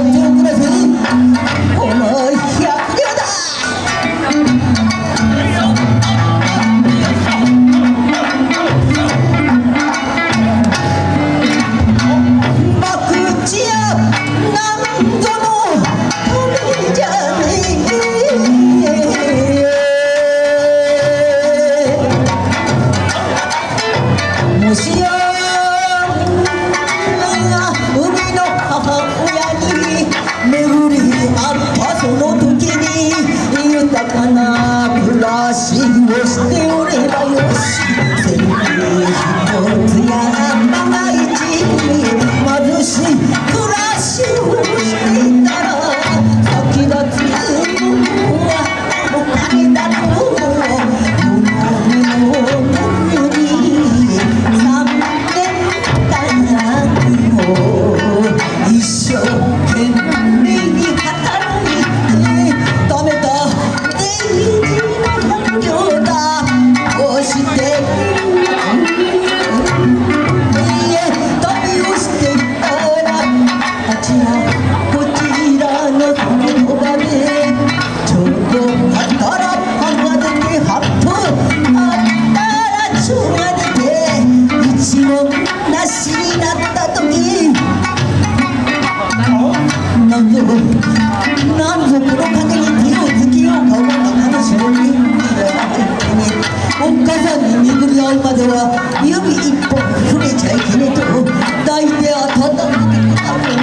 projeto 何ぞこの金に手をつけようか思った彼の勇気がなかったねおっかさんに巡までは指一本触れちゃいけねえと抱いて温めてください。